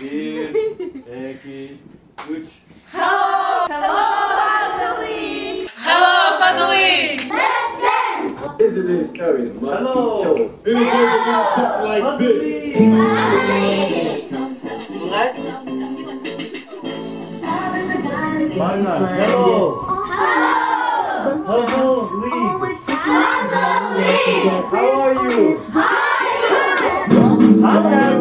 Bir, iki, üç. Hello, Puzzle League. Hello, Puzzle League! This is Curry, my Hello. it. Bana, hello. Puzzle League. How are you? I'm happy.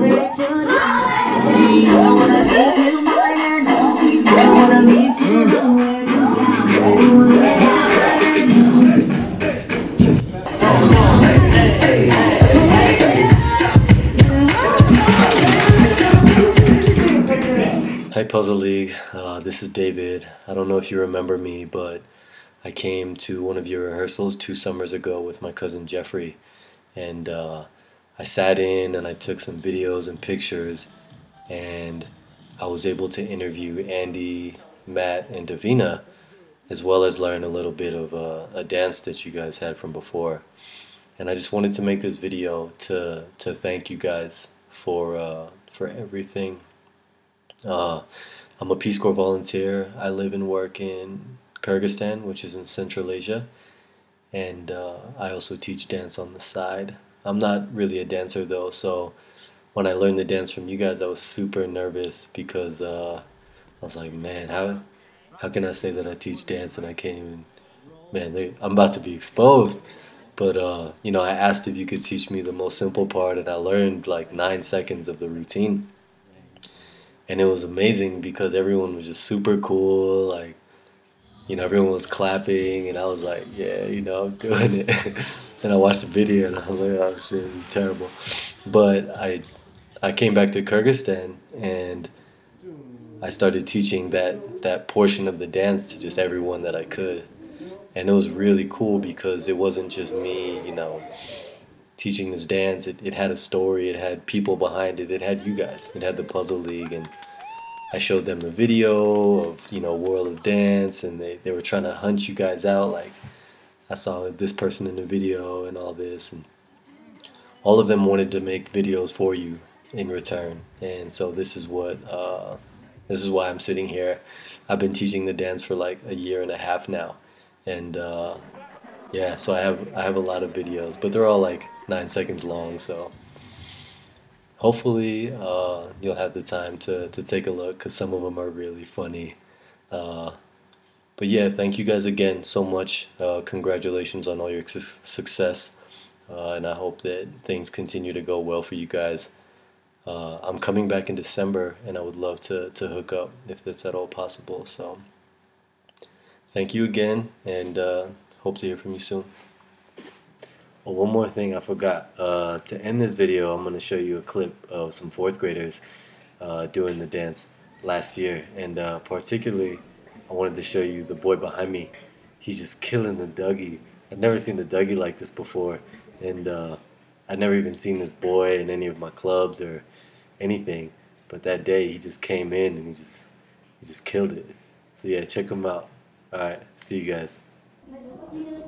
Puzzle League. Uh, this is David. I don't know if you remember me, but I came to one of your rehearsals two summers ago with my cousin Jeffrey. And uh, I sat in and I took some videos and pictures. And I was able to interview Andy, Matt, and Davina, as well as learn a little bit of uh, a dance that you guys had from before. And I just wanted to make this video to, to thank you guys for, uh, for everything uh, I'm a Peace Corps volunteer. I live and work in Kyrgyzstan, which is in Central Asia, and uh, I also teach dance on the side. I'm not really a dancer though, so when I learned the dance from you guys, I was super nervous because uh, I was like, man, how how can I say that I teach dance and I can't even? Man, I'm about to be exposed. But uh, you know, I asked if you could teach me the most simple part, and I learned like nine seconds of the routine and it was amazing because everyone was just super cool like you know everyone was clapping and i was like yeah you know i'm doing it. And i watched the video and i was like oh shit this is terrible. But i i came back to kyrgyzstan and i started teaching that that portion of the dance to just everyone that i could. And it was really cool because it wasn't just me you know teaching this dance. It, it had a story. It had people behind it. It had you guys. It had the puzzle league and i showed them the video of you know world of dance and they, they were trying to hunt you guys out like i saw this person in the video and all this and all of them wanted to make videos for you in return and so this is what uh, this is why i'm sitting here i've been teaching the dance for like a year and a half now and uh, yeah, so I have I have a lot of videos, but they're all like nine seconds long. So hopefully uh, you'll have the time to, to take a look because some of them are really funny. Uh, but yeah, thank you guys again so much. Uh, congratulations on all your su- success, uh, and I hope that things continue to go well for you guys. Uh, I'm coming back in December, and I would love to, to hook up if that's at all possible. So thank you again, and uh, hope to hear from you soon. Oh, one more thing I forgot. Uh, to end this video, I'm going to show you a clip of some fourth graders uh, doing the dance last year. And uh, particularly, I wanted to show you the boy behind me. He's just killing the Dougie. I've never seen the Dougie like this before. And uh, I've never even seen this boy in any of my clubs or anything. But that day, he just came in and he just, he just killed it. So yeah, check him out. Alright, see you guys.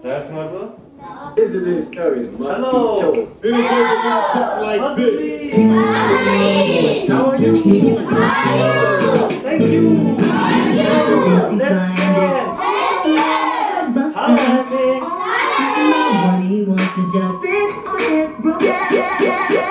That's my book. This is Curry, Hello. it talk like this. League. How are you? Thank you. Let's dance. How happy. Nobody wants to jump in on this broken